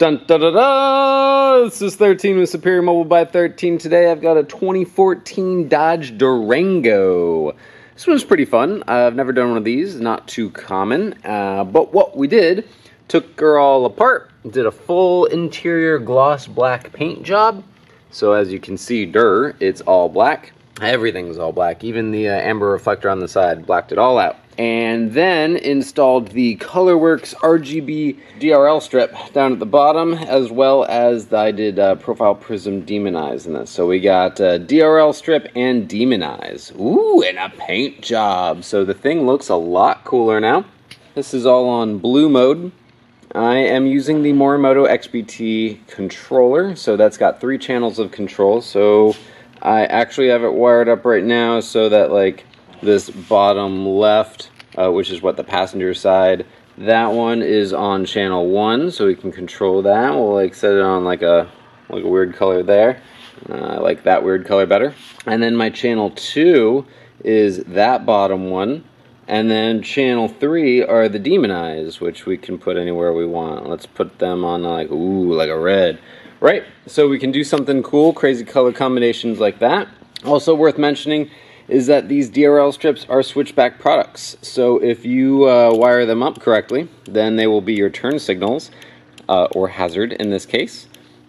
Dun da da da! This is 13 with Superior Mobile by 13. Today I've got a 2014 Dodge Durango. This one's pretty fun. I've never done one of these, not too common. Uh, but what we did, took her all apart, did a full interior gloss black paint job. So as you can see, dur, it's all black. Everything's all black, even the uh, amber reflector on the side, blacked it all out and then installed the Colorwerkz RGB DRL strip down at the bottom, as well as I did uh, Profile Prism Demon Eyes in this. So we got uh, DRL strip and Demon Eyes. Ooh, and a paint job. So the thing looks a lot cooler now. This is all on blue mode. I am using the Morimoto XBT controller, so that's got three channels of control. So I actually have it wired up right now so that like this bottom left, uh, which is what the passenger side. That one is on channel one, so we can control that. We'll like set it on like a like a weird color there. Uh, I like that weird color better. And then my channel two is that bottom one. And then channel three are the demon eyes, which we can put anywhere we want. Let's put them on like, ooh, like a red. Right, so we can do something cool, crazy color combinations like that. Also worth mentioning is that these DRL strips are switchback products. So if you uh, wire them up correctly, then they will be your turn signals, uh, or hazard in this case.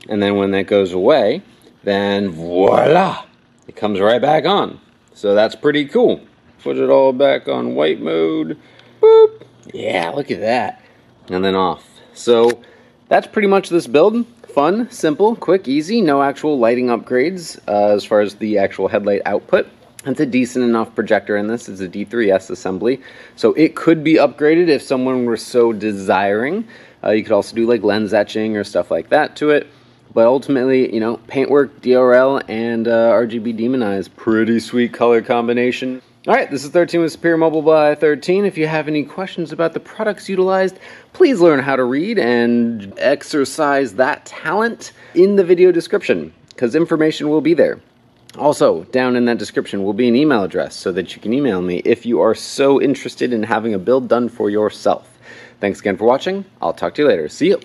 And then when that goes away, then voila, it comes right back on. So that's pretty cool. Put it all back on white mode. Boop. Yeah, look at that. And then off. So that's pretty much this build. Fun, simple, quick, easy, no actual lighting upgrades uh, as far as the actual headlight output. It's a decent enough projector in this. It's a D3S assembly. So it could be upgraded if someone were so desiring. Uh, you could also do like lens etching or stuff like that to it. But ultimately, you know, paintwork, DRL, and uh, RGB Demon Eyes. Pretty sweet color combination. Alright, this is 13 with Superior Mobile by 13. If you have any questions about the products utilized, please learn how to read and exercise that talent in the video description, because information will be there. Also, down in that description will be an email address so that you can email me if you are so interested in having a build done for yourself. Thanks again for watching. I'll talk to you later. See you.